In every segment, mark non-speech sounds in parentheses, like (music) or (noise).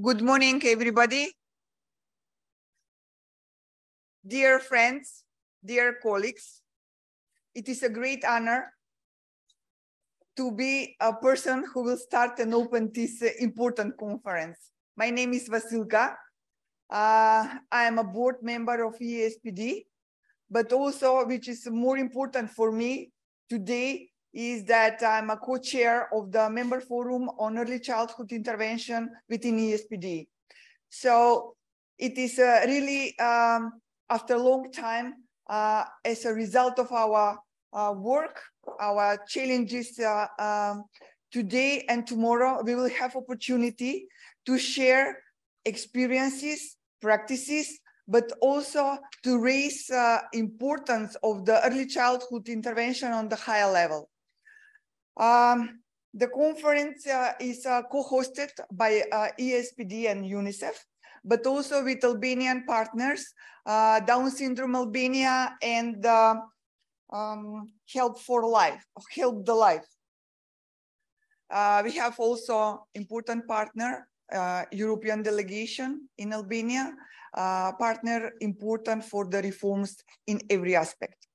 Good morning, everybody. Dear friends, dear colleagues, it is a great honor to be a person who will start and open this uh, important conference. My name is Vasilka. Uh, I am a board member of EASPD, but also, which is more important for me today, is that I'm a co-chair of the member forum on early childhood intervention within EASPD. So it is uh, really, um, after a long time, uh, as a result of our uh, work, our challenges uh, um, today and tomorrow, we will have opportunity to share experiences, practices, but also to raise uh, importance of the early childhood intervention on the higher level. Um, the conference uh, is uh, co-hosted by uh, EASPD and UNICEF, but also with Albanian partners, uh, Down Syndrome Albania and uh, um, Help for Life, Help the Life. Uh, we have also important partner, European delegation in Albania, partner important for the reforms in every aspect.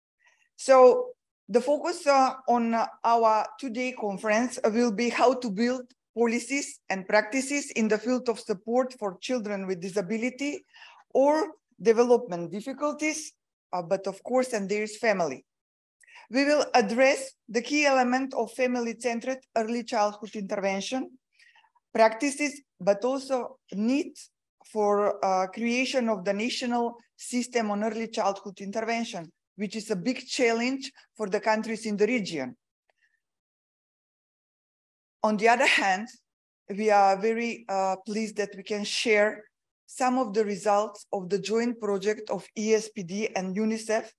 So the focus uh, on our today conference will be how to build policies and practices in the field of support for children with disability or development difficulties, uh, but of course, and there is family. We will address the key element of family-centered early childhood intervention, practices, but also needs for uh, creation of the national system on early childhood intervention which is a big challenge for the countries in the region. On the other hand, we are very uh, pleased that we can share some of the results of the joint project of EASPD and UNICEF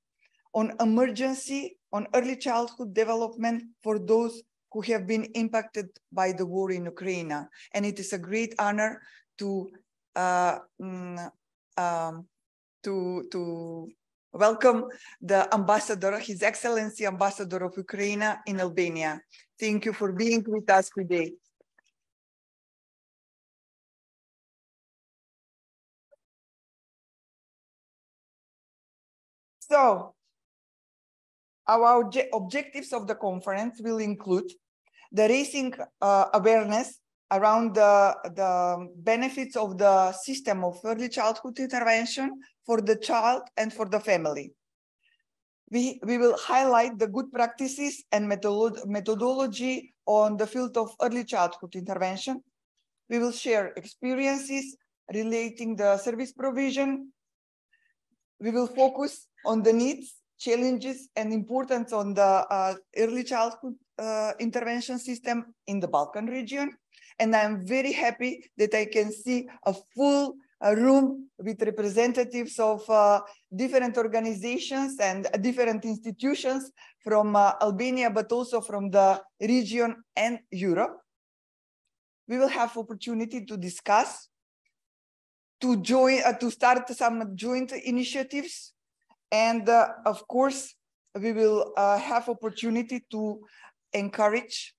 on emergency on early childhood development for those who have been impacted by the war in Ukraine. And it is a great honor to uh, mm, um, to to welcome the ambassador, His Excellency Ambassador of Ukraine in Albania. Thank you for being with us today. So, our obje objectives of the conference will include the raising uh, awareness around the, the benefits of the system of early childhood intervention for the child and for the family. We, we will highlight the good practices and methodolo methodology on the field of early childhood intervention. We will share experiences relating the service provision. We will focus on the needs, challenges, and importance on the uh, early childhood uh, intervention system in the Balkan region. And I'm very happy that I can see a full uh, room with representatives of uh, different organizations and different institutions from uh, Albania, but also from the region and Europe. We will have opportunity to discuss, to join, uh, to start some joint initiatives. And uh, of course, we will uh, have opportunity to encourage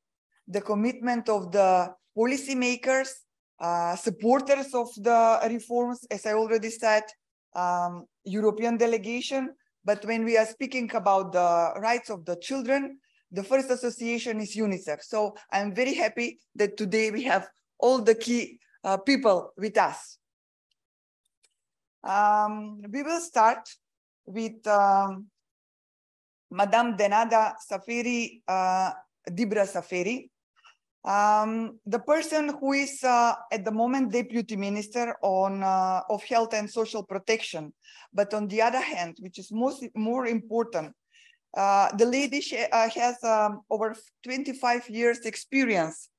the commitment of the policymakers, uh, supporters of the reforms, as I already said, um, European delegation. But when we are speaking about the rights of the children, the first association is UNICEF. So I'm very happy that today we have all the key uh, people with us. Um, we will start with um, Madame Denada Seferi, uh, Dibra Seferi. Um, the person who is uh, at the moment deputy minister on uh, of health and social protection, but on the other hand, which is most more important, uh, the lady uh, has um, over 25 years experience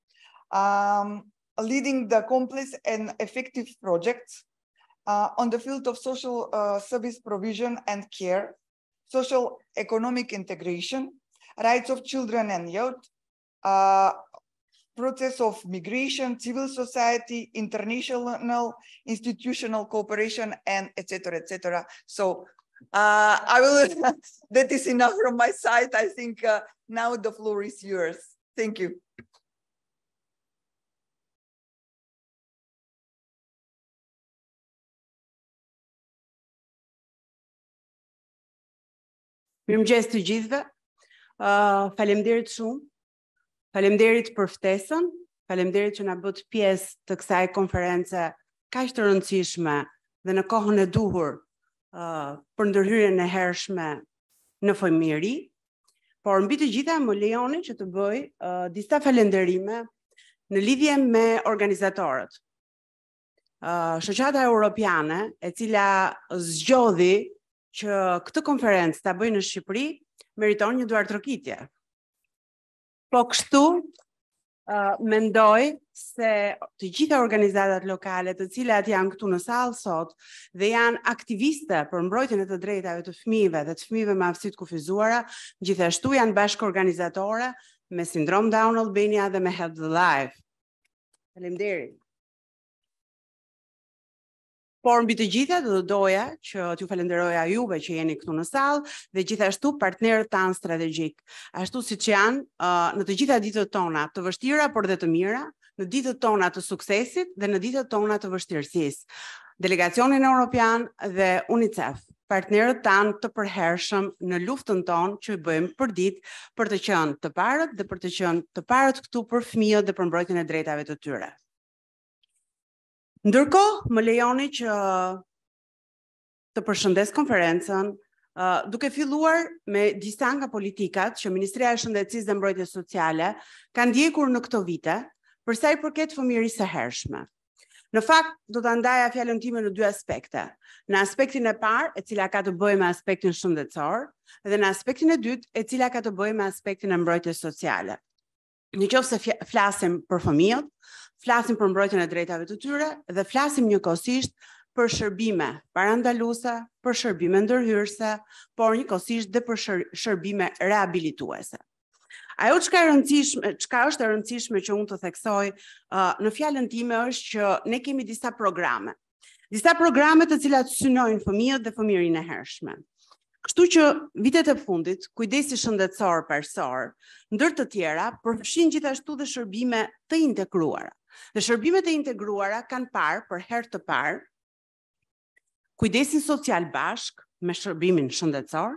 um, leading the complex and effective projects uh, on the field of social uh, service provision and care, social economic integration, rights of children and youth, process of migration, civil society, international institutional cooperation, and etc. etc. So uh, I will. (laughs) that is enough from my side. I think uh, now the floor is yours. Thank you. Mirëmëngjes të gjithëve. Uh, Faleminderit shumë. Faleminderit për ftesën. Faleminderit që na bët pjesë të kësaj konference kaq të rëndësishme dhe në kohën e duhur uh, për ndërhyrjen e hershme në fëmijëri. Por mbi të gjitha më lejoni që të bëj uh, disa falënderime në lidhje me organizatorët. Uh, Shoqata Europiane, e cila zgjodhi që këtë konferencë ta bëjë në Shqipëri, meriton një duar trokitje. Po kështu, uh, mendoj se të gjitha organizatat lokale të cilat janë këtu në salë sot dhe janë aktiviste për mbrojtjen e të drejtave të fëmijëve dhe të fëmijëve me aftësi të kufizuara, gjithashtu janë bashkë organizatore me sindrom Down Albania dhe me Help the Life. Faleminderit. Por mbi të gjitha do të doja që t'ju falenderoja juve që jeni këtu në sallë dhe gjithashtu partnerët tanë strategjik. Ashtu siç janë uh, në të gjitha ditët tona të vështira por dhe të mira, në ditët tona të suksesit dhe në ditët tona të vështirësisë. Delegacionin Europian dhe UNICEF, partnerët tanë të përhershëm në luftën tonë që bëjmë për ditë për të qenë të parët dhe për të qenë të parët këtu për fëmijët dhe për mbrojtjen e drejtave të tyre. Ndërko, më lejoni që të përshëndes konferencen, uh, duke filluar me disa nga politikat që Ministria e Shëndetësisë dhe Mbrojtjes Sociale kanë ndjekur në këto vite, përsa i përket fëmijërisë së hershme. Në fakt, do të ndaja fjallën time në dy aspekte. Në aspektin e parë, e cila ka të bëjë me aspektin shëndetësor, dhe në aspektin e dytë, e cila ka të bëjë me aspektin e mbrojtjes sociale. Në qofë se flasim për fëmijët, flasim për mbrojtjen e drejtave të tyre dhe flasim njëkohësisht për shërbime parandaluese, për shërbime ndërhyrëse, por njëkohësisht dhe për shërbime rehabilituese. Ajo çka e rëndësishme, çka është e rëndësishme që unë të theksoj uh, në fjalën time është që ne kemi disa programe. Disa programe të cilat synojnë fëmijët dhe fëmijërinë e hershme. Kështu që vitet e fundit, kujdesi shëndetësor persor, ndër të tjera, përfshin gjithashtu dhe shërbime të integruara. Dhe shërbimet e integruara kanë parë për herë të parë kujdesin social bashk me shërbimin shëndetësor,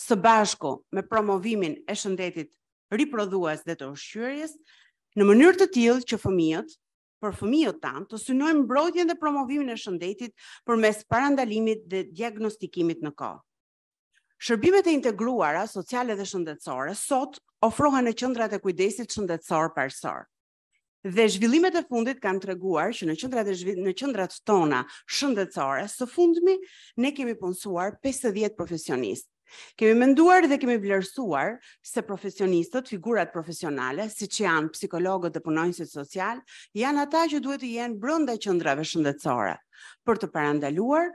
së bashku me promovimin e shëndetit riprodhues dhe të ushqyerjes, në mënyrë të tillë që fëmijët, për fëmijët tanë, të synojnë mbrojtjen dhe promovimin e shëndetit përmes parandalimit dhe diagnostikimit në kohë. Shërbimet e integruara sociale dhe shëndetësore sot ofrohen në qendrat e kujdesit shëndetësor persor. Dhe zhvillimet e fundit kanë treguar që në qendrat e në qendrat tona shëndetësore së fundmi ne kemi punësuar 50 profesionistë. Kemi menduar dhe kemi vlerësuar se profesionistët, figurat profesionale, si që janë psikologët dhe punojnësit social, janë ata që duhet të jenë brënda qëndrave shëndetësore, për të parandaluar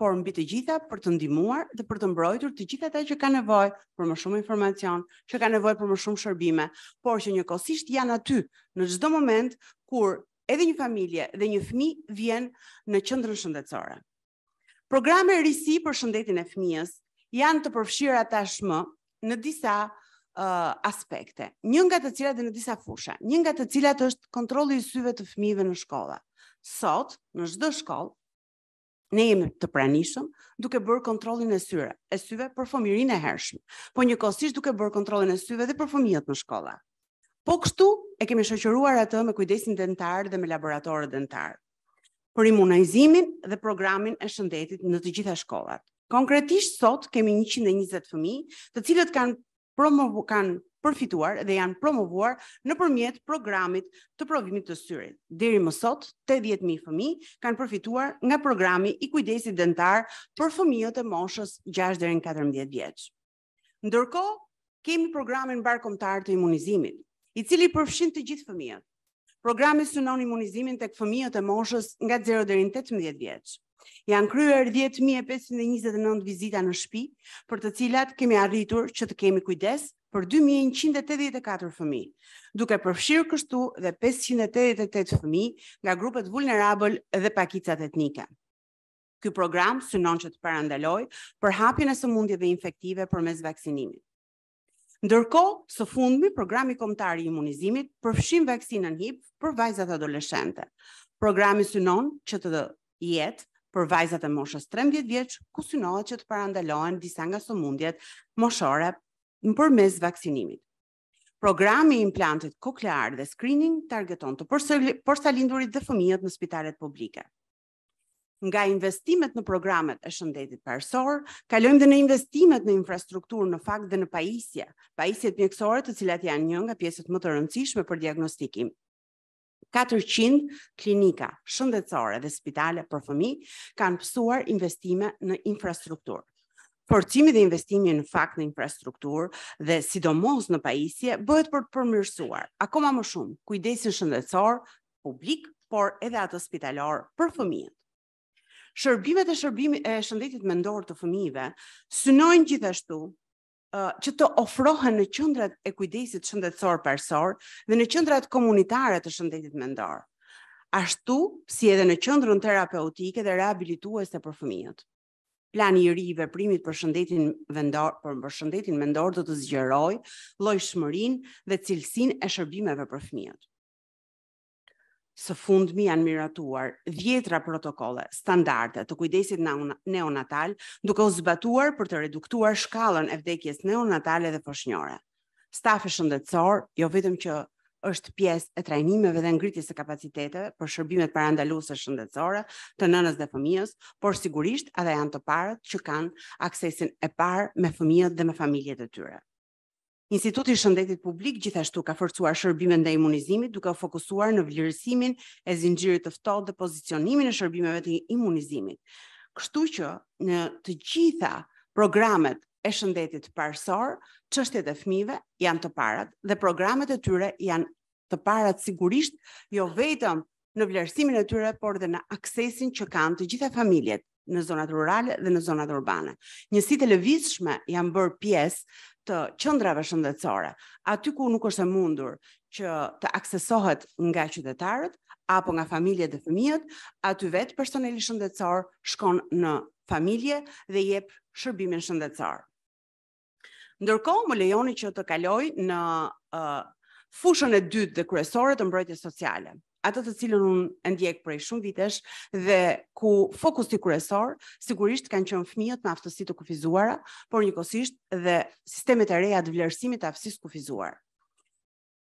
por mbi të gjitha për të ndihmuar dhe për të mbrojtur të gjitha ata që kanë nevojë për më shumë informacion, që kanë nevojë për më shumë shërbime, por që njëkohësisht janë aty në çdo moment kur edhe një familje dhe një fëmijë vjen në qendrën shëndetësore. Programe risi për shëndetin e fëmijës janë të përfshira tashmë në disa uh, aspekte. Një nga të cilat dhe në disa fusha. Një nga të cilat është kontrolli i syve të fëmijëve në shkolla. Sot, në çdo shkollë, ne jemi të pranishëm duke bërë kontrolin e syre, e syve për fëmirin e hershme, po një kosisht duke bërë kontrolin e syve dhe për fëmijët në shkolla. Po kështu e kemi shoqëruar atë me kujdesin dentar dhe me laboratorët dentar. Për imunizimin dhe programin e shëndetit në të gjitha shkollat. Konkretisht sot kemi 120 fëmijë, të cilët kanë promovu kanë përfituar dhe janë promovuar në përmjet programit të provimit të syrit. Deri më sot, 80.000 fëmi kanë përfituar nga programi i kujdesit dentar për fëmijët e moshës 6-14 vjeç. Ndërko, kemi programin barkomtar të imunizimit, i cili përfshin të gjithë fëmijët. Programi synon imunizimin të fëmijët e moshës nga 0 deri në 18 vjeç. Janë kryer 10.529 vizita në shpi, për të cilat kemi arritur që të kemi kujdes për 2184 fëmi, duke përfshirë kështu dhe 588 fëmi nga grupet vulnerabël dhe pakicat etnike. Ky program synon që të parandaloj për hapjen e sëmundjeve infektive përmes vaksinimit. Ndërkohë, së fundmi, programi kombëtar i imunizimit përfshin vaksinën HIV për vajzat adoleshente. Programi synon që të jetë për vajzat e moshës 13 vjeç, ku synohet që të parandalohen disa nga sëmundjet moshore përmes vaksinimit. Programi i implantit koklear dhe screening targeton të porsalindurit dhe fëmijët në spitalet publike. Nga investimet në programet e shëndetit parsor, kalojmë dhe në investimet në infrastrukturë në fakt dhe në pajisje, pajisjet mjekësore të cilat janë një nga pjesët më të rëndësishme për diagnostikim. 400 klinika shëndetësore dhe spitale për fëmi kanë pësuar investime në infrastrukturë. Forcimi dhe investimi në fakt në infrastrukturë dhe sidomos në pajisje bëhet për të përmirësuar, akoma më shumë, kujdesin shëndetësor, publik, por edhe atë spitalar për fëmijët. Shërbimet e shërbimit e shëndetit mendor të fëmijëve synojnë gjithashtu që të ofrohen në qendrat e kujdesit shëndetësor persor dhe në qendrat komunitare të shëndetit mendor. Ashtu si edhe në qendrën terapeutike dhe rehabilituese për fëmijët. Plani i ri i veprimit për shëndetin vendor për shëndetin mendor do të zgjerojë llojshmërinë dhe cilësinë e shërbimeve për fëmijët së fundmi janë miratuar dhjetra protokole standarde të kujdesit neonatal duke u zbatuar për të reduktuar shkallën e vdekjes neonatale dhe foshnjore. Stafi shëndetësor, jo vetëm që është pjesë e trajnimeve dhe ngritjes së kapaciteteve për shërbimet parandaluese shëndetësore të nënës dhe fëmijës, por sigurisht edhe janë të parët që kanë aksesin e parë me fëmijët dhe me familjet e tyre. Instituti i Shëndetit Publik gjithashtu ka forcuar shërbimet ndaj imunizimit duke u fokusuar në vlerësimin e zinxhirit të ftohtë dhe pozicionimin e shërbimeve të imunizimit. Kështu që në të gjitha programet e shëndetit parsor, çështjet e fëmijëve janë të parat dhe programet e tyre janë të parat sigurisht jo vetëm në vlerësimin e tyre, por edhe në aksesin që kanë të gjitha familjet në zonat rurale dhe në zonat urbane. Njësi lëvizshme janë bërë pjesë të qëndrave shëndetësore, aty ku nuk është e mundur që të aksesohet nga qytetarët apo nga familje dhe fëmijët, aty vetë personeli shëndetësor shkon në familje dhe jep shërbimin shëndetësor. Ndërkohë më lejoni që të kaloj në uh, fushën e dytë dhe kryesore të mbrojtjes sociale atë të cilën unë e ndjek prej shumë vitesh dhe ku fokusi kryesor sigurisht kanë qenë fëmijët me aftësi të kufizuara, por njëkohësisht dhe sistemet e reja të vlerësimit të aftësisë kufizuar.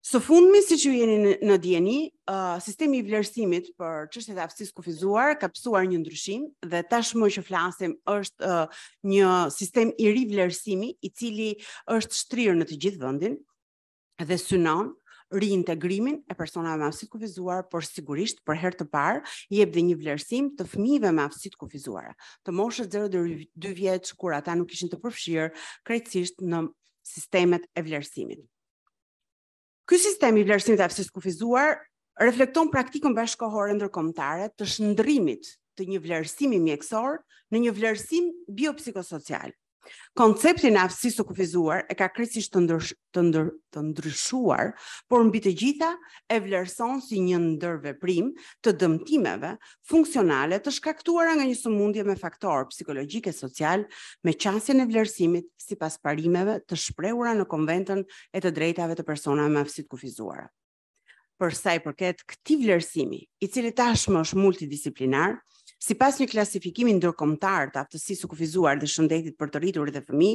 Së fundmi, si që jeni në, në DNI, uh, sistemi i vlerësimit për qështet e aftësisë kufizuar ka pësuar një ndryshim dhe tashmë që flasim është uh, një sistem i ri vlerësimi i cili është shtrirë në të gjithë vëndin dhe synon reintegrimin e personave me aftësi të kufizuar, por sigurisht për herë të parë jep dhe një vlerësim të fëmijëve me aftësi të kufizuara, të moshës 0 deri 2 vjeç kur ata nuk ishin të përfshirë krejtësisht në sistemet e vlerësimit. Ky sistem i vlerësimit të aftësisë të kufizuar reflekton praktikën bashkëkohore ndërkombëtare të shndërrimit të një vlerësimi mjekësor në një vlerësim biopsikosocial. Koncepti në aftësisë të kufizuar e ka krejtësisht të, ndrysh, të, ndër, të ndryshuar, por mbi të gjitha e vlerëson si një ndër veprim të dëmtimeve funksionale të shkaktuara nga një sëmundje me faktor psikologjik e social me qasjen e vlerësimit sipas parimeve të shprehura në Konventën e të drejtave të personave me aftësi të kufizuara. Për sa i përket këtij vlerësimi, i cili tashmë është multidisiplinar, Si pas një klasifikimi ndërkomtar të aftësisë kufizuar dhe shëndetit për të rritur dhe fëmi,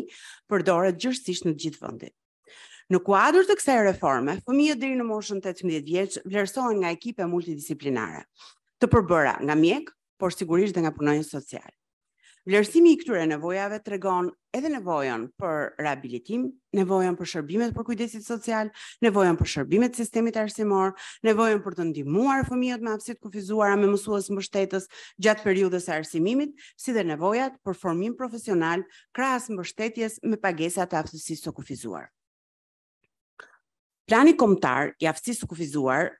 përdoret gjërësisht në gjithë vëndit. Në kuadrë të kësaj reforme, fëmijët deri në moshën 18 vjeç vlerësohen nga ekipe multidisciplinare, të përbëra nga mjek, por sigurisht dhe nga punonjës social. Vlerësimi i këtyre nevojave tregon edhe nevojën për rehabilitim, nevojën për shërbimet për kujdesit social, nevojën për shërbimet sistemit arsimor, nevojën për të ndihmuar fëmijët me aftësi të kufizuara me mësues mbështetës gjatë periudhës së arsimimit, si dhe nevojat për formim profesional krahas mbështetjes me pagesa të aftësisë së kufizuar. Plani kombëtar i aftësisë së kufizuar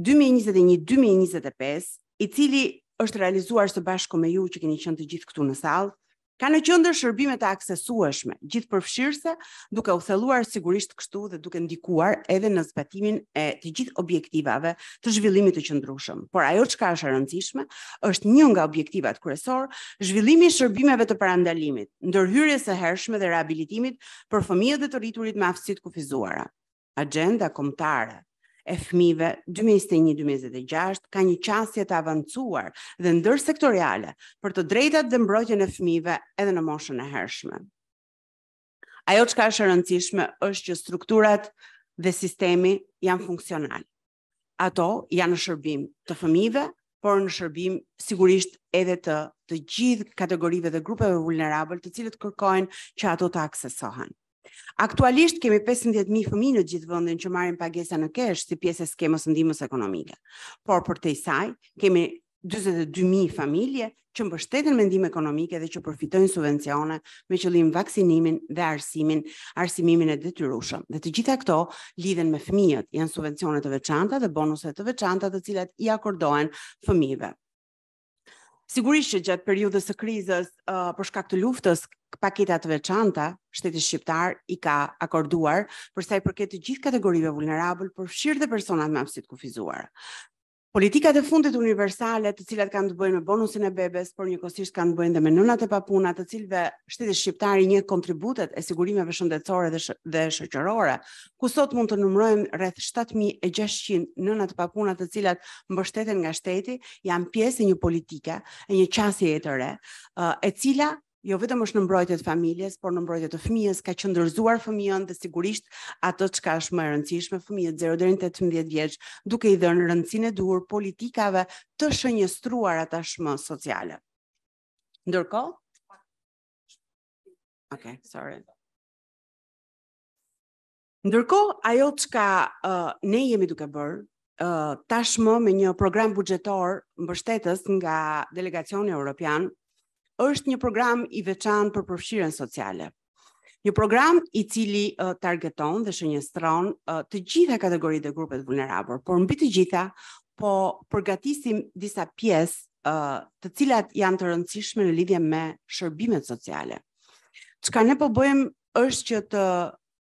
2021-2025, i cili është realizuar së bashku me ju që keni qenë të gjithë këtu në sallë, ka në qendër shërbime të aksesueshme, gjithë përfshirëse, duke u thelluar sigurisht kështu dhe duke ndikuar edhe në zbatimin e të gjithë objektivave të zhvillimit të qëndrueshëm. Por ajo çka është e rëndësishme është një nga objektivat kryesor, zhvillimi i shërbimeve të parandalimit, ndërhyrjes së hershme dhe rehabilitimit për fëmijët dhe të rriturit me aftësi të kufizuara. Agenda kombëtare e fëmive 2021-2026 ka një qasje të avancuar dhe ndër sektoriale për të drejtat dhe mbrojtjen e fëmive edhe në moshën e hershme. Ajo që ka është rëndësishme është që strukturat dhe sistemi janë funksional. Ato janë në shërbim të fëmive, por në shërbim sigurisht edhe të të gjithë kategorive dhe grupeve vulnerabël të cilët kërkojnë që ato të aksesohen. Aktualisht kemi 15.000 fëmijë në gjithë vendin që marrin pagesa në kesh si pjesë e skemës ndihmës ekonomike. Por për të saj kemi 42.000 familje që mbështeten me ndihmë ekonomike dhe që përfitojnë subvencione me qëllim vaksinimin dhe arsimin, arsimimin e detyrueshëm. Dhe të gjitha këto lidhen me fëmijët, janë subvencione të veçanta dhe bonuse të veçanta të cilat i akordohen fëmijëve. Sigurisht që gjatë periudhës së krizës uh, për shkak të luftës, paketat të veçanta shteti shqiptar i ka akorduar për sa i përket të gjithë kategorive vulnerabël, përfshirë dhe personat me hapësi të kufizuar. Politikat e fundit universale, të cilat kanë të bëjnë me bonusin e bebes, por njëkohësisht kanë të bëjnë dhe me nënat e papuna, të cilëve shteti shqiptar i një kontributet e sigurimeve shëndetësore dhe, sh dhe shoqërore, ku sot mund të numërojmë rreth 7600 nënat e papuna të cilat mbështeten nga shteti, janë pjesë e një politike, e një qasje e të re, e cila jo vetëm është në mbrojtje të familjes, por në mbrojtje të fëmijës, ka qëndërzuar fëmijën dhe sigurisht ato çka është më e rëndësishme, fëmijët 0 deri në 18 vjeç, duke i dhënë rëndësinë e duhur politikave të shënjestruara tashmë sociale. Ndërkohë, Okay, sorry. Ndërkohë, ajo çka uh, ne jemi duke bërë, uh, tashmë me një program buxhetor mbështetës nga delegacioni evropian, është një program i veçantë për përfshirjen sociale. Një program i cili uh, targeton dhe shënjestron uh, të gjitha kategoritë e grupeve vulnerabël, por mbi të gjitha po përgatisim disa pjesë uh, të cilat janë të rëndësishme në lidhje me shërbimet sociale. Çka ne po bëjmë është që të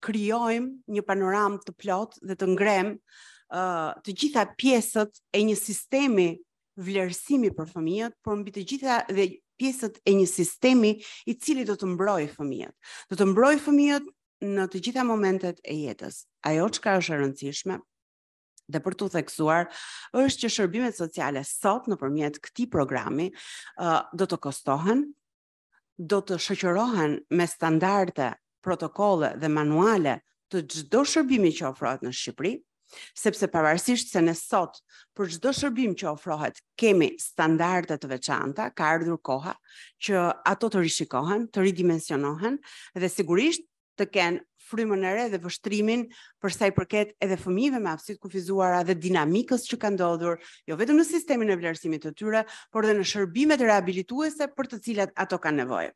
krijojmë një panoram të plot dhe të ngrem uh, të gjitha pjesët e një sistemi vlerësimi për fëmijët, por mbi të gjitha dhe pjesët e një sistemi i cili do të mbrojë fëmijët. Do të mbrojë fëmijët në të gjitha momentet e jetës. Ajo çka është e rëndësishme dhe për të theksuar është që shërbimet sociale sot nëpërmjet këtij programi do të kostohen, do të shoqërohen me standarde, protokolle dhe manuale të çdo shërbimi që ofrohet në Shqipëri, sepse pavarësisht se ne sot për çdo shërbim që ofrohet kemi standarde të veçanta, ka ardhur koha që ato të rishikohen, të ridimensionohen dhe sigurisht të kenë frymën e re dhe vështrimin për sa i përket edhe fëmijëve me aftësi të kufizuara dhe dinamikës që ka ndodhur, jo vetëm në sistemin e vlerësimit të tyre, por edhe në shërbimet reabilituese për të cilat ato kanë nevojë.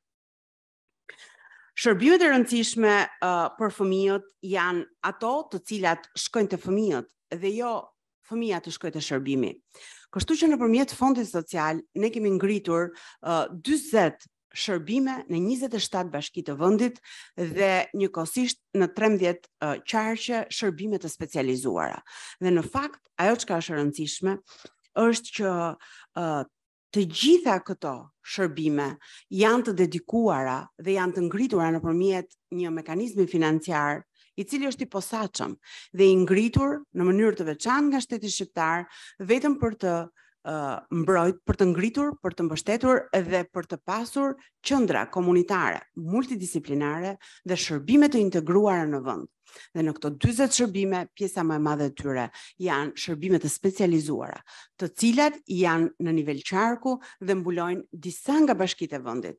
Shërbimet e rëndësishme uh, për fëmijët janë ato të cilat shkojnë të fëmijët dhe jo fëmija të shkojnë të shërbimi. Kështu që në përmjet fondit social, ne kemi ngritur uh, 20 shërbime në 27 bashkit të vëndit dhe një kosisht në 13 uh, qarqe shërbime të specializuara. Dhe në fakt, ajo që ka shërëndësishme, është që uh, të gjitha këto shërbime janë të dedikuara dhe janë të ngritura në përmjet një mekanizmi financiar i cili është i posaqëm dhe i ngritur në mënyrë të veçan nga shteti shqiptar vetëm për të mbrojt, për të ngritur, për të mbështetur dhe për të pasur qëndra komunitare, multidisciplinare dhe shërbime të integruara në vënd. Dhe në këto 40 shërbime, pjesa më e madhe e tyre janë shërbime të specializuara, të cilat janë në nivel qarku dhe mbulojnë disa nga bashkitë e vendit.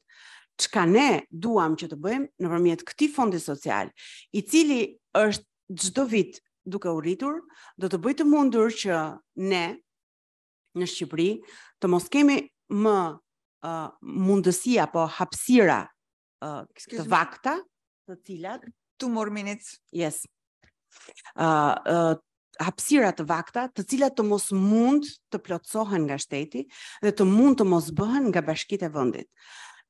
Çka ne duam që të bëjmë nëpërmjet këtij fondi social, i cili është çdo vit duke u rritur, do të bëjë të mundur që ne në Shqipëri të mos kemi më uh, mundësi apo hapësira uh, të vakta, të cilat two more minutes. Yes. Uh, uh, hapësira të vakta, të cilat të mos mund të plotësohen nga shteti dhe të mund të mos bëhen nga bashkitë e vendit.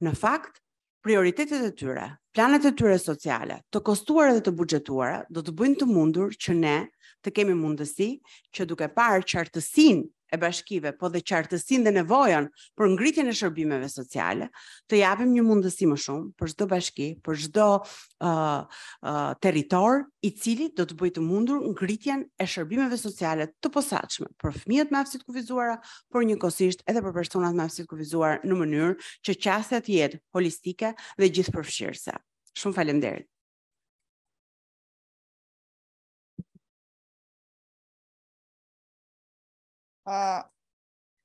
Në fakt, prioritetet e tyre, planet e tyre sociale, të kostuara dhe të buxhetuara, do të bëjnë të mundur që ne të kemi mundësi që duke parë qartësinë e bashkive, po dhe qartësin dhe nevojën për ngritjen e shërbimeve sociale, të japim një mundësi më shumë për çdo bashki, për çdo uh, uh, territor i cili do të bëjë të mundur ngritjen e shërbimeve sociale të posaçme për fëmijët me aftësi të kufizuara, por njëkohësisht edhe për personat me aftësi të kufizuar në mënyrë që qasja të jetë holistike dhe gjithëpërfshirëse. Shumë faleminderit.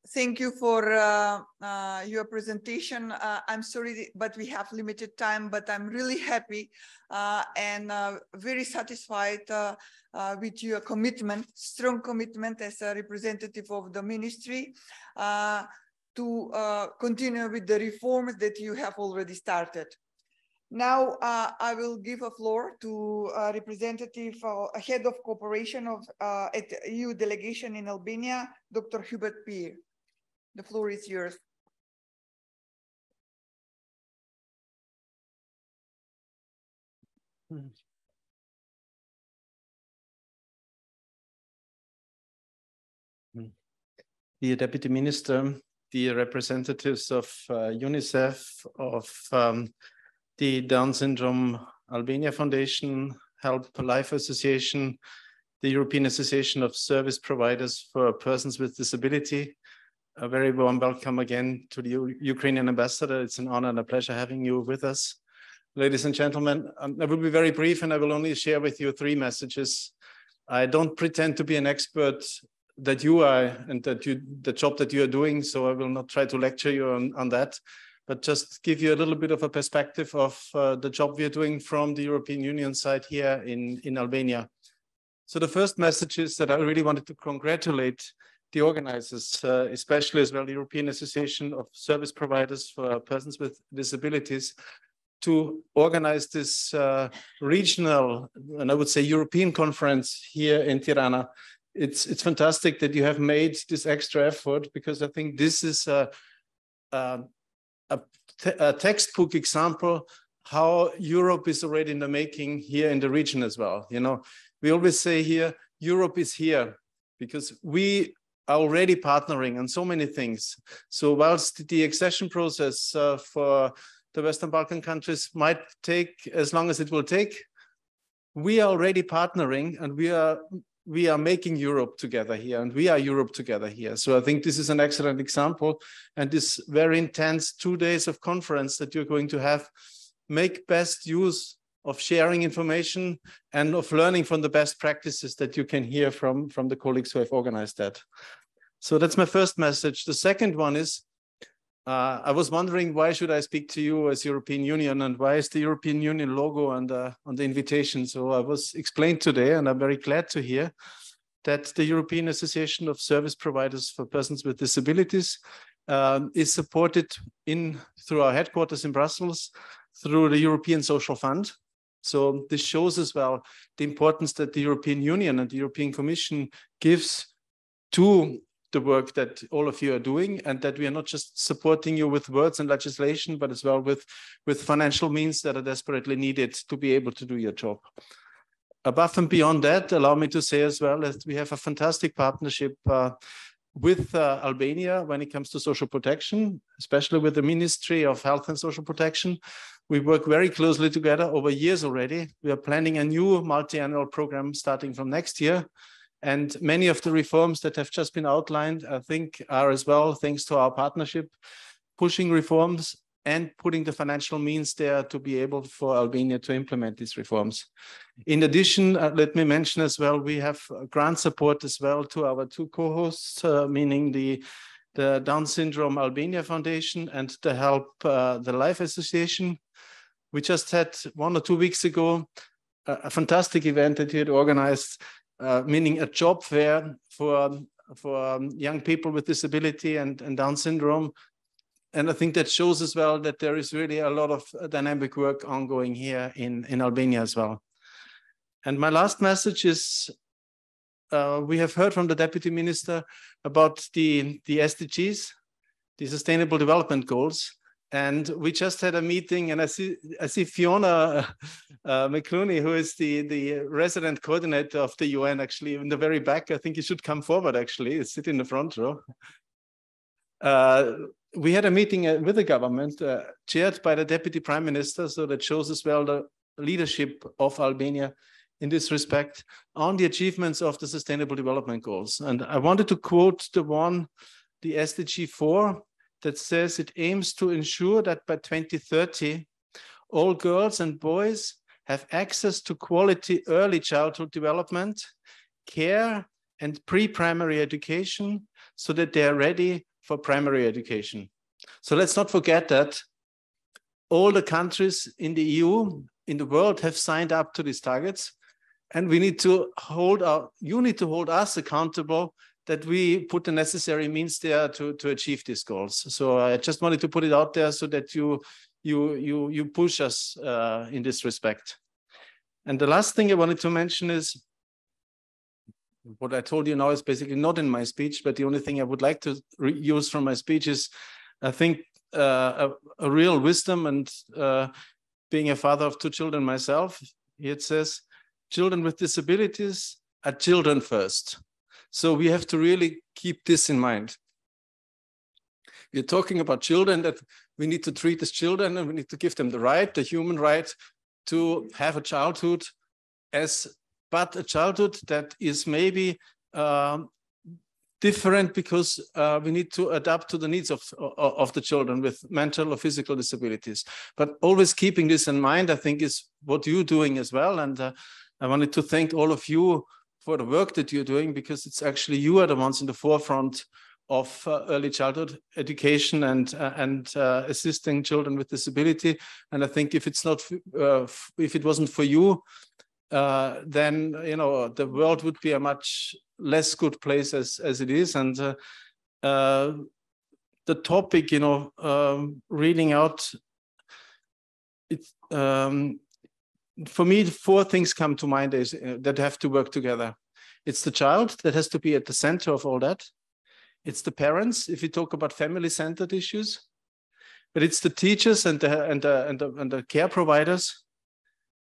Thank you for uh, uh, your presentation. Uh, I'm sorry, but we have limited time, but I'm really happy uh, and uh, very satisfied with your commitment, strong commitment as a representative of the ministry to continue with the reforms that you have already started. Now uh, I will give a floor to a representative, uh, head of cooperation of uh, at EU delegation in Albania, Dr. Hubert Perr. The floor is yours. Dear Deputy Minister, dear representatives of uh, UNICEF, of um, the Down Syndrome Albania Foundation, Help Life Association, the European Association of Service Providers for Persons with Disability. A very warm welcome again to the U Ukrainian ambassador. It's an honor and a pleasure having you with us. Ladies and gentlemen, um, I will be very brief and I will only share with you three messages. I don't pretend to be an expert that you are and that you the job that you are doing, so I will not try to lecture you on, on that but just give you a little bit of a perspective of uh, the job we're doing from the European Union side here in, in Albania. So the first message is that I really wanted to congratulate the organizers, uh, especially as well the European Association of Service Providers for Persons with Disabilities, to organize this uh, regional and I would say European conference here in Tirana. It's it's fantastic that you have made this extra effort because I think this is a, a a, a textbook example how Europe is already in the making here in the region as well. You know, we always say here, Europe is here because we are already partnering on so many things. So whilst the accession process uh, for the Western Balkan countries might take as long as it will take, we are already partnering and we are we are making Europe together here and we are Europe together here. So I think this is an excellent example. And this very intense two days of conference that you're going to have, make best use of sharing information and of learning from the best practices that you can hear from, from the colleagues who have organized that. So that's my first message. The second one is uh, I was wondering why should I speak to you as European Union and why is the European Union logo on the, on the invitation? So I was explained today and I'm very glad to hear that the European Association of Service Providers for Persons with Disabilities um, is supported in through our headquarters in Brussels through the European Social Fund. So this shows as well the importance that the European Union and the European Commission gives to the work that all of you are doing and that we are not just supporting you with words and legislation, but as well with, with financial means that are desperately needed to be able to do your job. Above and beyond that, allow me to say as well that we have a fantastic partnership uh, with uh, Albania when it comes to social protection, especially with the Ministry of Health and Social Protection. We work very closely together over years already. We are planning a new multi-annual program starting from next year and many of the reforms that have just been outlined, I think, are as well, thanks to our partnership, pushing reforms and putting the financial means there to be able for Albania to implement these reforms. In addition, uh, let me mention as well, we have grant support as well to our two co-hosts, uh, meaning the, the Down Syndrome Albania Foundation and the Help uh, the Life Association. We just had one or two weeks ago a, a fantastic event that you had organized uh, meaning a job fair for for um, young people with disability and, and Down syndrome. And I think that shows as well that there is really a lot of uh, dynamic work ongoing here in, in Albania as well. And my last message is uh, we have heard from the Deputy Minister about the, the SDGs, the Sustainable Development Goals. And we just had a meeting, and I see I see Fiona uh, (laughs) McCluney, who is the the resident coordinator of the UN, actually in the very back. I think you should come forward. Actually, sit in the front row. Uh, we had a meeting uh, with the government, uh, chaired by the deputy prime minister, so that shows as well the leadership of Albania in this respect on the achievements of the Sustainable Development Goals. And I wanted to quote the one, the SDG 4, that says it aims to ensure that by 2030, all girls and boys have access to quality early childhood development, care, and pre-primary education so that they are ready for primary education. So let's not forget that all the countries in the EU, in the world have signed up to these targets. And we need to hold our, you need to hold us accountable that we put the necessary means there to, to achieve these goals. So I just wanted to put it out there so that you, you, you, you push us uh, in this respect. And the last thing I wanted to mention is what I told you now is basically not in my speech, but the only thing I would like to use from my speech is, I think, uh, a, a, real wisdom and uh, being a father of two children myself, it says, children with disabilities are children first. So we have to really keep this in mind. We're talking about children that we need to treat as children and we need to give them the right, the human right to have a childhood as but a childhood that is maybe um, different because uh, we need to adapt to the needs of, of the children with mental or physical disabilities. But always keeping this in mind, I think, is what you're doing as well. And uh, I wanted to thank all of you for the work that you're doing because it's actually you are the ones in the forefront of uh, early childhood education and uh, and uh, assisting children with disability. And I think if it's not uh, if it wasn't for you, uh, then you know the world would be a much less good place as as it is. And uh, the topic, you know, um, reading out, it um, for me, four things come to mind is, uh, that have to work together. It's the child that has to be at the center of all that. It's the parents, if we talk about family-centered issues, but it's the teachers and the and the and the, and the care providers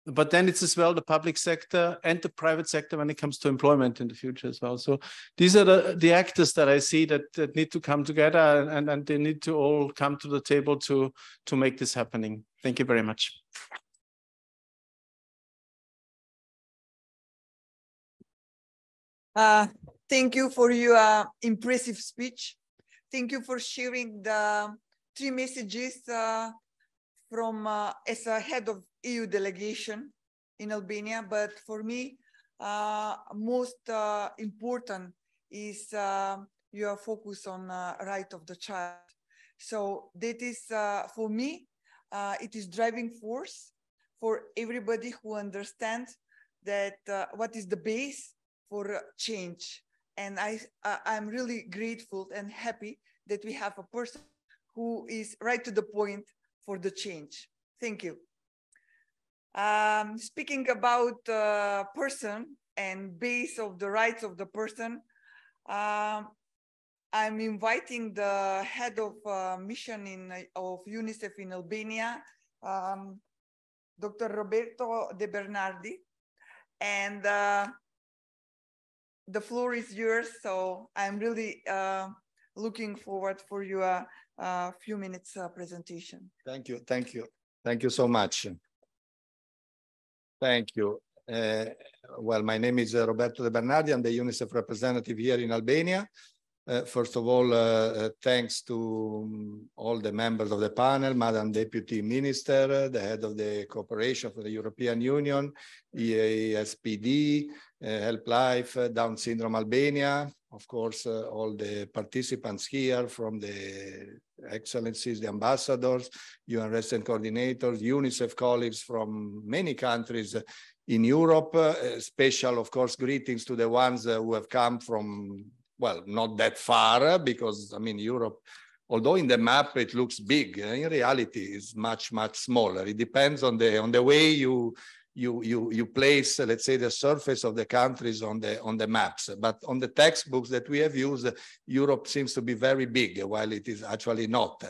but then it's as well the public sector and the private sector when it comes to employment in the future as well. So these are the, the actors that I see that, that need to come together and, and they need to all come to the table to, to make this happening. Thank you very much. Uh, thank you for your uh, impressive speech. Thank you for sharing the three messages uh, from uh, as a head of EU delegation in Albania, but for me, uh, most important is your focus on right of the child. So that is, for me, it is driving force for everybody who understands that what is the base for change. And I, I'm really grateful and happy that we have a person who is right to the point for the change. Thank you. Um, speaking about uh, person and base of the rights of the person, um, I'm inviting the head of uh, mission in of UNICEF in Albania, um, Dr. Roberto De Bernardi, and uh, the floor is yours. So I'm really uh, looking forward for your uh, few minutes uh, presentation. Thank you, thank you, thank you so much. Thank you. Uh, well, my name is uh, Roberto De Bernardi. I'm the UNICEF representative here in Albania. Uh, first of all, uh, uh, thanks to um, all the members of the panel, Madam Deputy Minister, the head of the cooperation for the European Union, EASPD, Help Life, Down Syndrome Albania, of course, uh, all the participants here from the excellencies, the ambassadors, UN resident coordinators, UNICEF colleagues from many countries in Europe. Uh, special, of course, greetings to the ones uh, who have come from, well, not that far, because, I mean, Europe, although in the map it looks big, in reality it's much, much smaller. It depends on the, on the way you, you, you, you place, let's say, the surface of the countries on the, on the maps. But on the textbooks that we have used, Europe seems to be very big, while it is actually not.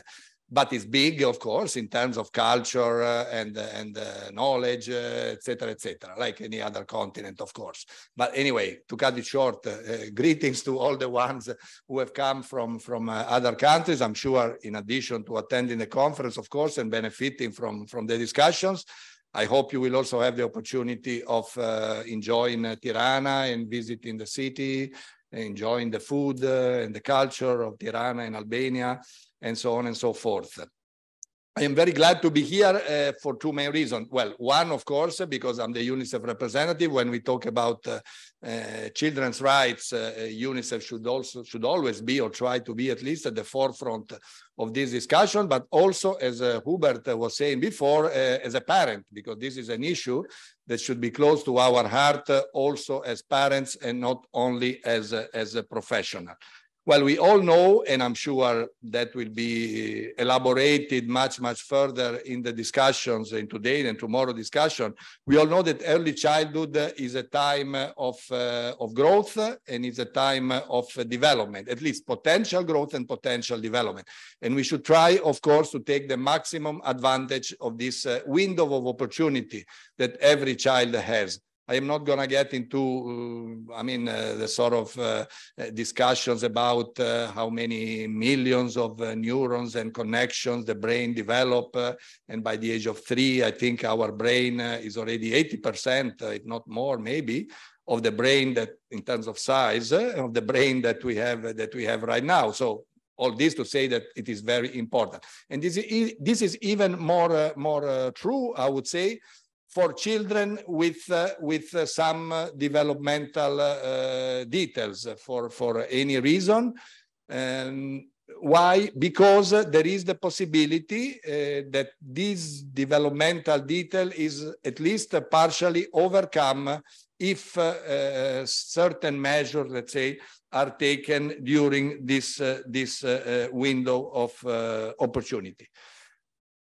but it's big, of course, in terms of culture uh, and and uh, knowledge, etc., uh, etc., et like any other continent, of course. But anyway, to cut it short, uh, uh, greetings to all the ones who have come from from other countries. I'm sure, in addition to attending the conference, of course, and benefiting from from the discussions. I hope you will also have the opportunity of uh, enjoying uh, Tirana and visiting the city, enjoying the food uh, and the culture of Tirana and Albania and so on and so forth. I am very glad to be here uh, for two main reasons. Well, one, of course, because I'm the UNICEF representative. When we talk about uh, uh, children's rights, uh, UNICEF should also should always be or try to be at least at the forefront of this discussion. But also, as uh, Hubert was saying before, uh, as a parent, because this is an issue that should be close to our heart, also as parents and not only as as a professional. Well, we all know, and I'm sure that will be elaborated much, much further in the discussions in today and tomorrow discussion. We all know that early childhood is a time of, uh, of growth and is a time of development, at least potential growth and potential development. And we should try, of course, to take the maximum advantage of this uh, window of opportunity that every child has. I am not going to get into, uh, I mean, uh, the sort of uh, discussions about uh, how many millions of uh, neurons and connections the brain develop. Uh, and by the age of three, I think our brain is already 80%, if not more, maybe, of the brain that, in terms of size, of the brain that we have that we have right now. So all this to say that it is very important. And this is, this is even more, more true, I would say, for children with uh, with uh, some uh, developmental uh, details for for any reason. Um, why? Because there is the possibility uh, that this developmental detail is at least partially overcome if uh, certain measures let's say are taken during this this window of opportunity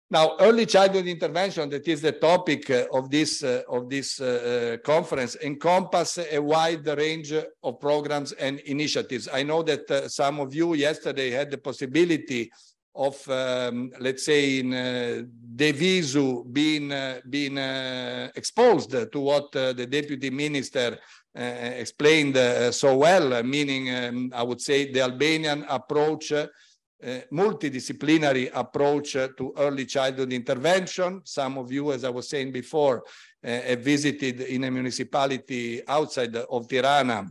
now, early childhood intervention, that is the topic uh, of this, uh, of this uh, uh, conference, encompass a wide range of programs and initiatives. I know that uh, some of you yesterday had the possibility of, um, let's say, in uh, Devisu being, uh, being exposed to what the deputy minister explained so well, meaning, um, I would say, the Albanian approach uh, multidisciplinary approach to early childhood intervention. Some of you, as I was saying before, uh, have visited in a municipality outside of Tirana,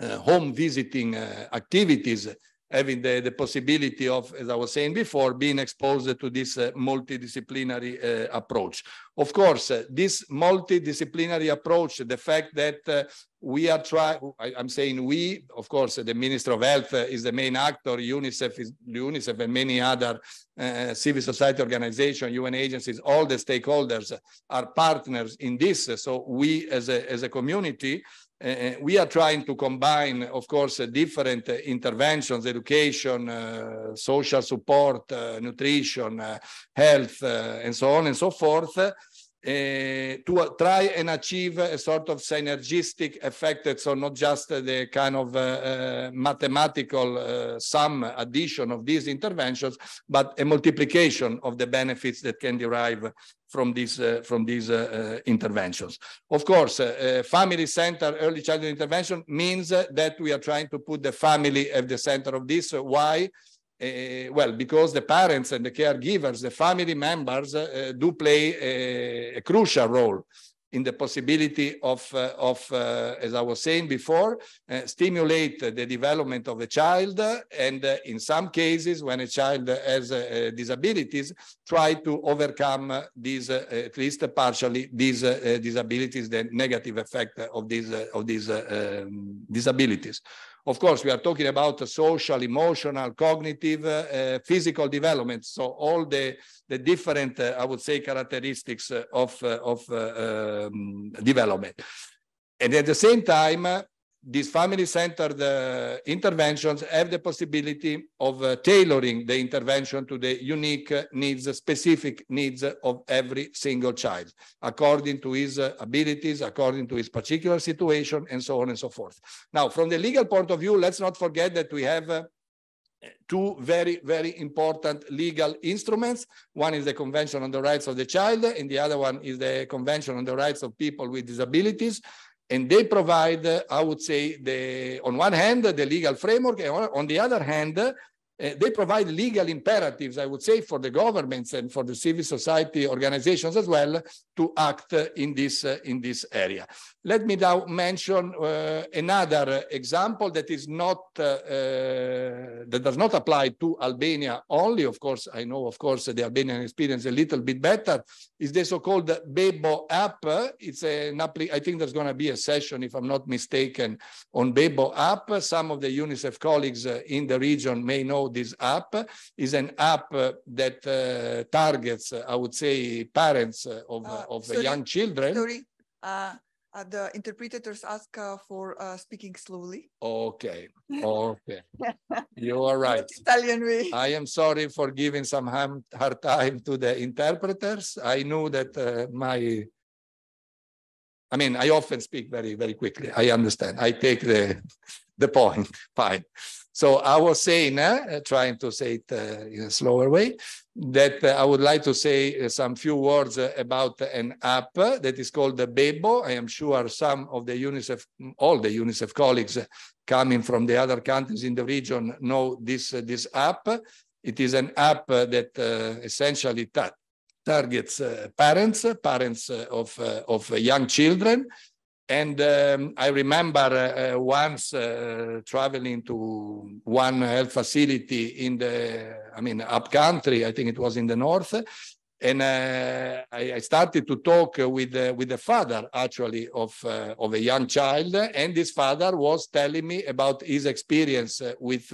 uh, home visiting activities having the, the possibility of, as I was saying before, being exposed to this uh, multidisciplinary uh, approach. Of course, uh, this multidisciplinary approach, the fact that uh, we are trying, I'm saying we, of course, the Minister of Health is the main actor, UNICEF, is, UNICEF and many other uh, civil society organizations, UN agencies, all the stakeholders are partners in this. So we as a, as a community uh, we are trying to combine, of course, uh, different uh, interventions, education, uh, social support, nutrition, health, and so on and so forth, to try and achieve a sort of synergistic effect. So not just the kind of mathematical sum addition of these interventions, but a multiplication of the benefits that can derive from these uh, from these uh, uh, interventions. Of course, family center early childhood intervention means that we are trying to put the family at the center of this. Why? Uh, well, because the parents and the caregivers, the family members uh, do play a, a, crucial role in the possibility of, uh, of as I was saying before, stimulate the development of a child and in some cases when a child has disabilities, try to overcome these, at least partially, these disabilities, the negative effect of these, of these um, disabilities. Of course, we are talking about social, emotional, cognitive, uh, physical development. So all the, the different, uh, I would say, characteristics of, uh, of uh, um, development. And at the same time, these family-centered uh, interventions have the possibility of uh, tailoring the intervention to the unique needs, specific needs of every single child, according to his uh, abilities, according to his particular situation, and so on and so forth. Now, from the legal point of view, let's not forget that we have uh, two very, very important legal instruments. One is the Convention on the Rights of the Child, and the other one is the Convention on the Rights of People with Disabilities. And they provide, uh, I would say, the on one hand, the legal framework, and on, on the other hand, uh, they provide legal imperatives, I would say, for the governments and for the civil society organizations as well to act in this, uh, in this area. Let me now mention uh, another example that is not, uh, uh, that does not apply to Albania only. Of course, I know, of course, the Albanian experience a little bit better, is the so-called Bebbo app. It's an app, I think there's going to be a session, if I'm not mistaken, on Bebbo app. Some of the UNICEF colleagues in the region may know this app is an app that uh, targets, I would say, parents of, Uh, of sorry, young children. Sorry, uh, uh, the interpreters ask uh, for uh, speaking slowly. Okay, (laughs) okay. You are right. Italian way. I am sorry for giving some hard time to the interpreters. I knew that uh, my, I mean, I often speak very, very quickly. I understand. I take the, (laughs) the point. (laughs) Fine. So I was saying, uh, trying to say it uh, in a slower way, that uh, I would like to say uh, some few words uh, about an app uh, that is called the Bebbo. I am sure some of the UNICEF, all the UNICEF colleagues coming from the other countries in the region know this, this app. It is an app that essentially targets uh, parents, parents uh, of, uh, of young children. And um, I remember once traveling to one health facility in the, I mean, up country, I think it was in the north. And uh, I, I started to talk with, uh, with the father actually of, uh, of a young child. And this father was telling me about his experience with,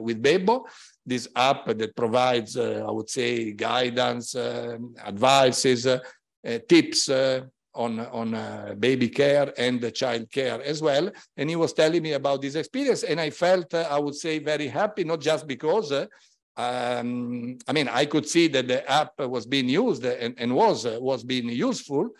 with Bebbo, this app that provides, uh, I would say, guidance, um, advices, uh, uh, tips uh, on, on uh, baby care and child care as well. And he was telling me about this experience. And I felt, uh, I would say, very happy, not just because, uh, um, I mean, I could see that the app was being used and, and was, uh, was being useful,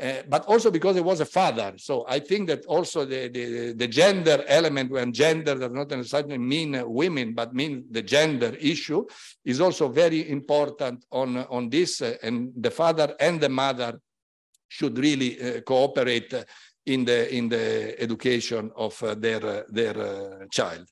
uh, but also because it was a father. So I think that also the, the, the gender element, when gender does not necessarily mean women, but mean the gender issue, is also very important on, on this. uh, and the father and the mother should really uh, cooperate uh, in the in the education of uh, their their child.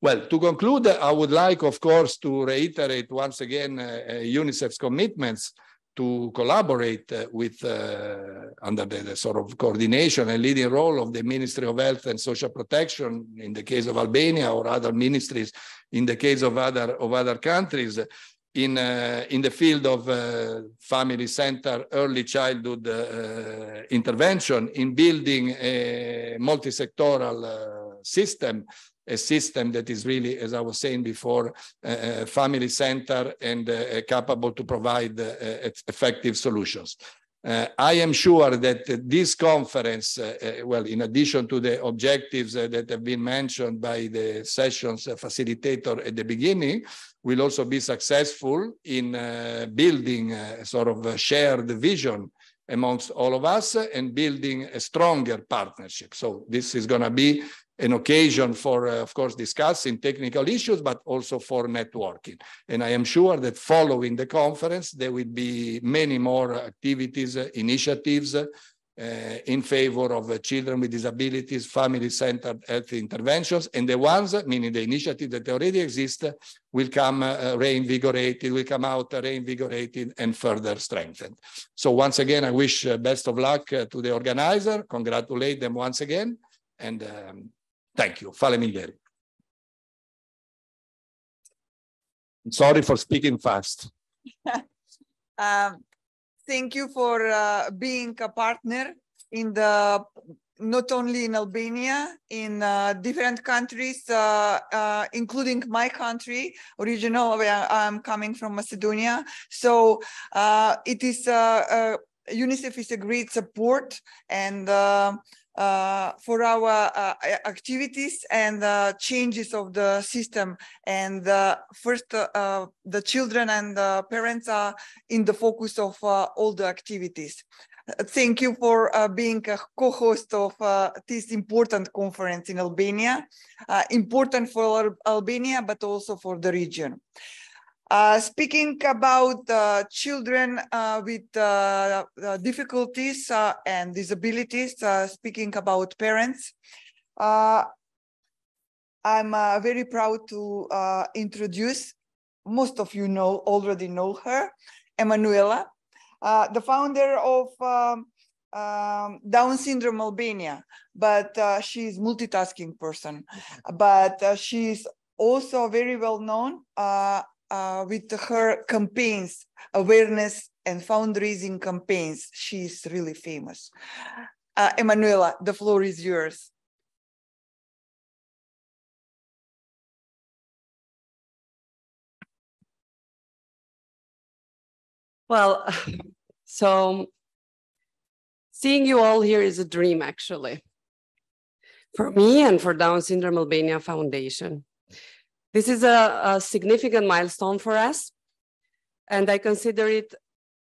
Well, to conclude, I would like, of course, to reiterate once again UNICEF's commitments to collaborate uh, with uh, under the, the sort of coordination and leading role of the Ministry of Health and Social Protection in the case of Albania or other ministries in the case of other of other countries in uh, in the field of uh, family center early childhood uh, intervention in building a multi-sectoral uh, system a system that is really as i was saying before uh, family center and uh, capable to provide uh, effective solutions uh, I am sure that uh, this conference, uh, uh, well, in addition to the objectives uh, that have been mentioned by the sessions uh, facilitator at the beginning, will also be successful in uh, building a sort of a shared vision amongst all of us and building a stronger partnership. So this is going to be an occasion for, uh, of course, discussing technical issues, but also for networking. And I am sure that following the conference, there will be many more activities, uh, initiatives uh, in favor of uh, children with disabilities, family-centered health interventions, and the ones, meaning the initiatives that already exist, will come uh, reinvigorated, will come out reinvigorated and further strengthened. So once again, I wish uh, best of luck uh, to the organizer, congratulate them once again, and um, thank you. Fale miglieri. Sorry for speaking fast. (laughs) Um, thank you for uh, being a partner in the not only in Albania, in uh, different countries, uh, uh, including my country, original. where I'm coming from Macedonia. So uh, it is uh, uh, UNICEF is a great support and uh, for our uh, activities and uh, changes of the system. And first, uh, uh, the children and the parents are in the focus of uh, all the activities. Thank you for being a co-host of this important conference in Albania, important for Al- Albania, but also for the region. Uh, speaking about uh, children uh, with uh, uh, difficulties uh, and disabilities, uh, speaking about parents, uh, I'm uh, very proud to uh, introduce, most of you know, already know her, Emanuela, uh, the founder of um, um, Down syndrome Albania, but uh, she's multitasking person, but uh, she's also very well known uh, with her campaigns, awareness and fundraising campaigns. She's really famous. Uh, Emanuela, the floor is yours. Well, (laughs) so seeing you all here is a dream, actually, for me and for Down Syndrome Albania Foundation. This is a, a significant milestone for us, and I consider it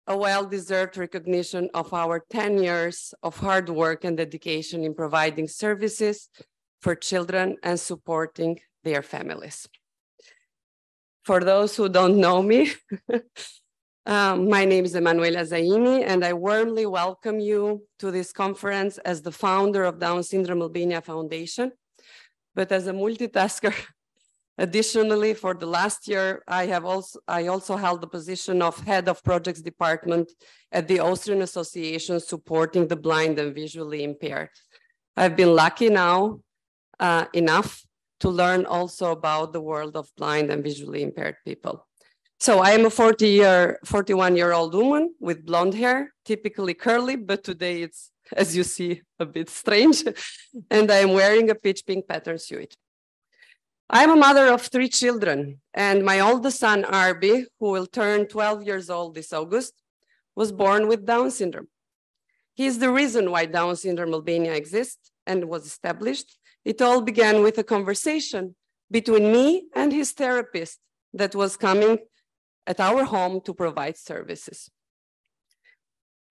a well-deserved recognition of our 10 years of hard work and dedication in providing services for children and supporting their families. For those who don't know me, (laughs) Um, my name is Emanuela Zaimi, and I warmly welcome you to this conference as the founder of Down Syndrome Albania Foundation. But as a multitasker, (laughs) additionally, for the last year, I have also I also held the position of head of projects department at the Austrian Association supporting the blind and visually impaired. I've been lucky now uh, enough to learn also about the world of blind and visually impaired people. So I am a 40 year, 41 year old woman with blonde hair, typically curly, but today it's, as you see, a bit strange. (laughs) and I am wearing a pitch pink pattern suit. I'm a mother of three children, and my oldest son, Arby, who will turn 12 years old this August, was born with Down syndrome. He is the reason why Down syndrome Albania exists and was established. It all began with a conversation between me and his therapist that was coming at our home to provide services.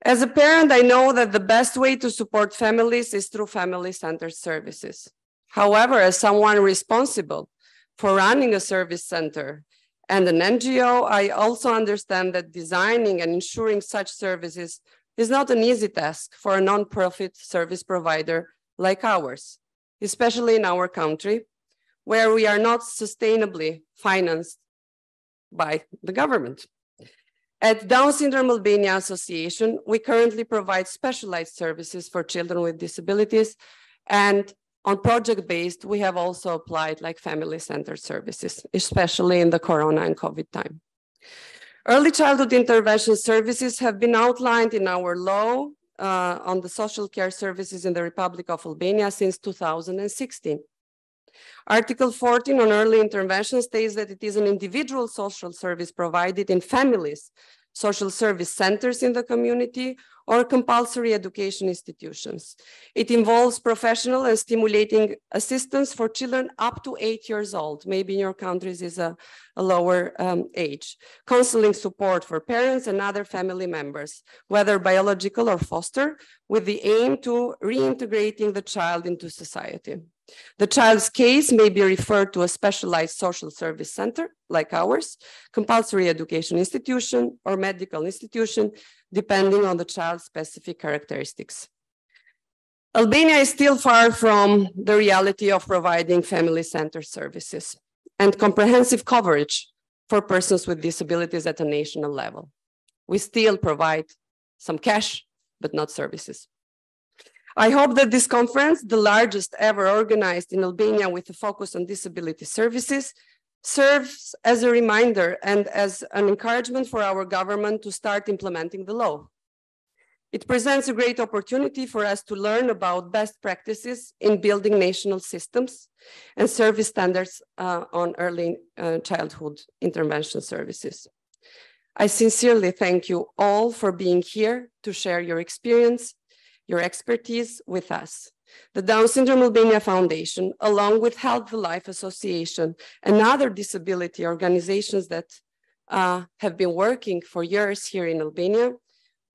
As a parent, I know that the best way to support families is through family-centered services. However, as someone responsible for running a service center and an NGO, I also understand that designing and ensuring such services is not an easy task for a nonprofit service provider like ours, especially in our country, where we are not sustainably financed by the government. At Down Syndrome Albania Association, we currently provide specialized services for children with disabilities. And on project-based, we have also applied like family-centered services, especially in the Corona and COVID time. Early childhood intervention services have been outlined in our law uh, on the social care services in the Republic of Albania since 2016. Article 14 on early intervention states that it is an individual social service provided in families, social service centers in the community, or compulsory education institutions. It involves professional and stimulating assistance for children up to eight years old. Maybe in your countries is a, a lower um, age. Counseling support for parents and other family members, whether biological or foster, with the aim to reintegrating the child into society. The child's case may be referred to a specialized social service center like ours, compulsory education institution, or medical institution, depending on the child's specific characteristics. Albania is still far from the reality of providing family-centered services and comprehensive coverage for persons with disabilities at a national level. We still provide some cash, but not services. I hope that this conference, the largest ever organized in Albania with a focus on disability services, serves as a reminder and as an encouragement for our government to start implementing the law. It presents a great opportunity for us to learn about best practices in building national systems and service standards uh, on early uh, childhood intervention services. I sincerely thank you all for being here to share your experience your expertise with us. The Down Syndrome Albania Foundation, along with Health Life Association and other disability organizations that uh, have been working for years here in Albania,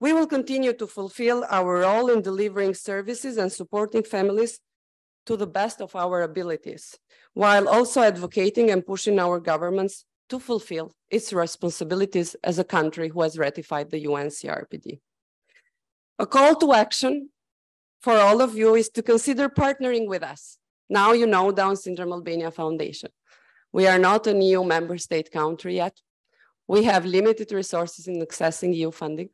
We will continue to fulfill our role in delivering services and supporting families to the best of our abilities, while also advocating and pushing our governments to fulfill its responsibilities as a country who has ratified the UN CRPD. A call to action for all of you is to consider partnering with us. Now you know Down Syndrome Albania Foundation. We are not an EU member state country yet. We have limited resources in accessing EU funding.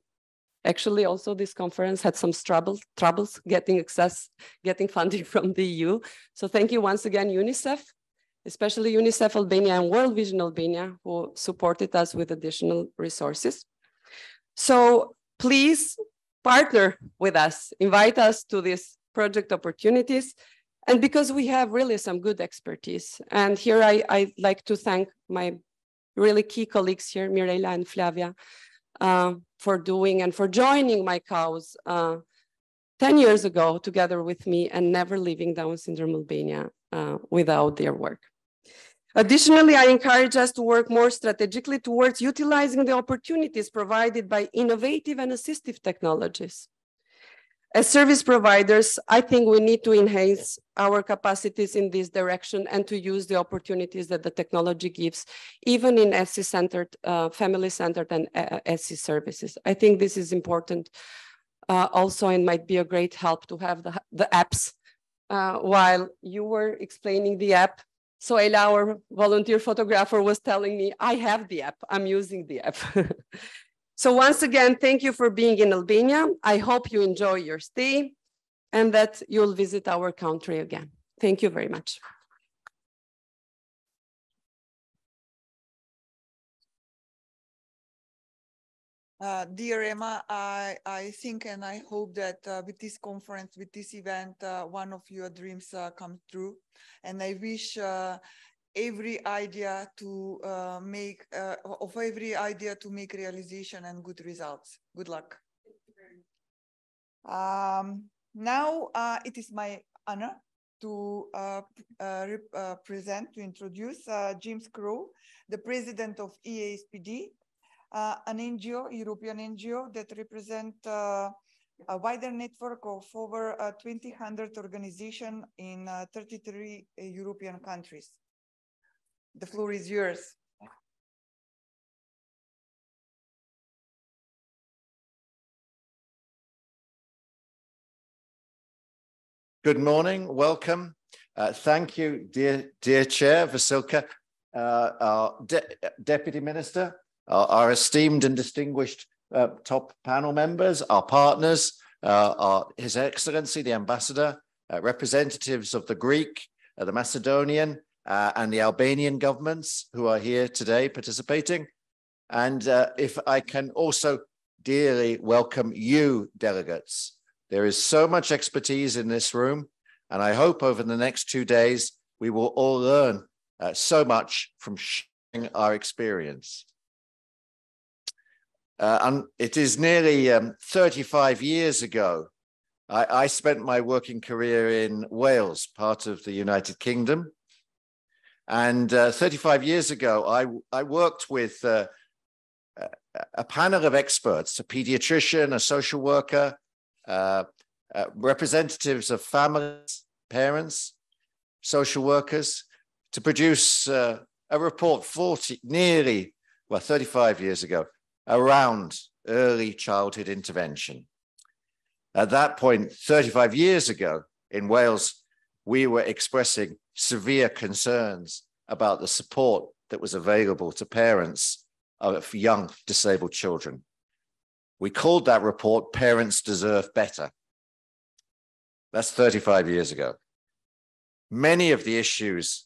Actually, also this conference had some troubles, troubles getting access, getting funding (laughs) from the EU. So thank you once again, UNICEF, especially UNICEF Albania and World Vision Albania, who supported us with additional resources. So please partner with us, invite us to these project opportunities, and because we have really some good expertise. And here I, I'd like to thank my really key colleagues here, Mirela and Flavia, uh, for doing and for joining my cause uh, 10 years ago together with me and never leaving Down Syndrome Albania uh, without their work. Additionally, I encourage us to work more strategically towards utilizing the opportunities provided by innovative and assistive technologies. As service providers, I think we need to enhance our capacities in this direction and to use the opportunities that the technology gives, even in SC-centered, uh, family-centered and uh, SC services. I think this is important uh, also and might be a great help to have the, the apps. Uh, while you were explaining the app, so our volunteer photographer was telling me, I have the app, I'm using the app. (laughs) So once again, thank you for being in Albania. I hope you enjoy your stay and that you'll visit our country again. Thank you very much. Uh, dear Emma, I, I think and I hope that uh, with this conference, with this event, uh, one of your dreams uh, true. And I wish uh, every idea to uh, make uh, of every idea to make realization and good results. Good luck. Um, now it is my honor to present, to introduce James Crowe, the president of EASPD, an NGO, European NGO that represent a wider network of over uh, 2,000 organizations in 33 European countries. The floor is yours. Good morning, welcome. Uh, thank you, dear, dear Chair Vasilka, uh, our De Deputy Minister, our, our, esteemed and distinguished uh, top panel members, our partners, uh, our, His Excellency, the Ambassador, uh, representatives of the Greek, uh, the Macedonian, uh, and the Albanian governments who are here today participating. And uh, if I can also dearly welcome you, delegates. There is so much expertise in this room, and I hope over the next two days we will all learn so much from sharing our experience. Uh, and it is nearly um, 35 years ago I, I spent my working career in Wales, part of the United Kingdom. And uh, 35 years ago, I, I worked with uh, a panel of experts, a pediatrician, a social worker, uh, uh, representatives of families, parents, social workers, to produce uh, a report 40, nearly, well, 35 years ago, around early childhood intervention. At that point, 35 years ago in Wales, we were expressing severe concerns about the support that was available to parents of young disabled children. We called that report Parents Deserve Better. That's 35 years ago. Many of the issues,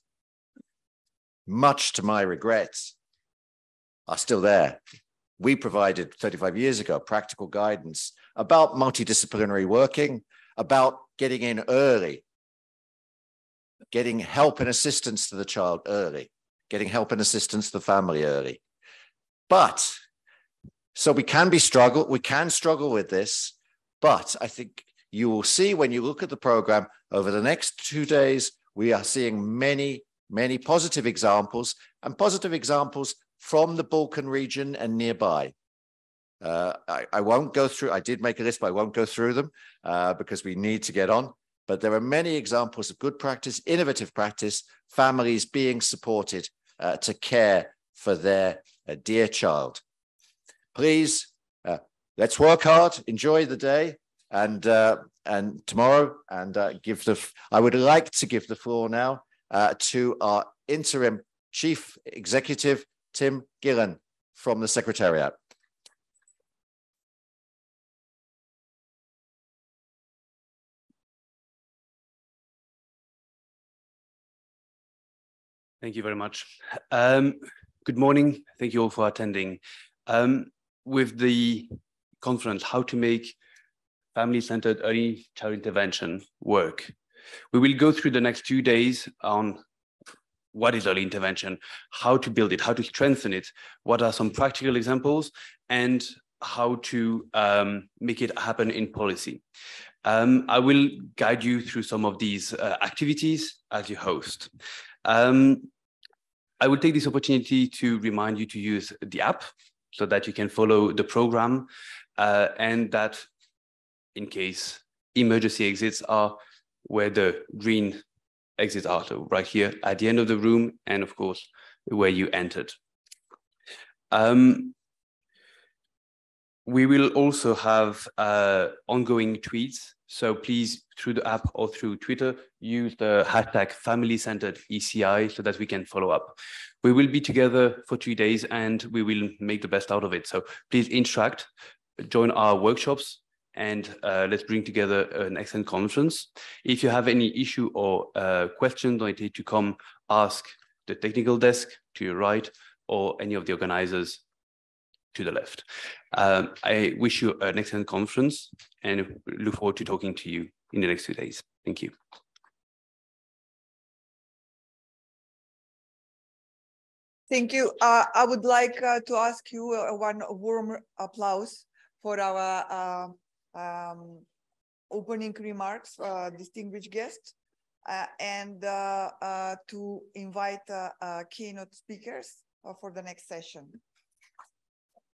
much to my regret, are still there. We provided 35 years ago practical guidance about multidisciplinary working, about getting in early getting help and assistance to the child early, getting help and assistance to the family early. But so we can be struggle, we can struggle with this, but I think you will see when you look at the program over the next two days, we are seeing many, many positive examples and positive examples from the Balkan region and nearby. Uh, I, I won't go through, I did make a list, but I won't go through them uh, because we need to get on. But there are many examples of good practice, innovative practice, families being supported uh, to care for their uh, dear child. Please, uh, let's work hard, enjoy the day, and uh, and tomorrow, and give the. I would like to give the floor now to our interim chief executive, Tim Gillen, from the Secretariat. Thank you very much. Um, good morning. Thank you all for attending. Um, with the conference, How to Make Family-Centered Early Child Intervention Work, we will go through the next two days on what is early intervention, how to build it, how to strengthen it, what are some practical examples, and how to um, make it happen in policy. Um, I will guide you through some of these uh, activities as your host. Um, I will take this opportunity to remind you to use the app so that you can follow the program uh, and that in case emergency exits are where the green are, so right here at the end of the room and of course where you entered. Um, we will also have uh, ongoing tweets. So please, through the app or through Twitter, use the hashtag family-centered ECI so that we can follow up. We will be together for three days and we will make the best out of it. So please interact, join our workshops, and uh, let's bring together an excellent conference. If you have any issue or uh, question, don't hesitate to come ask the technical desk to your right or any of the organizers to the left. Um, I wish you an excellent conference and look forward to talking to you in the next few days. Thank you. Thank you. Uh, I would like uh, to ask you uh, one warm applause for our uh, um, opening remarks, uh, distinguished guests, uh, and to invite keynote speakers for the next session.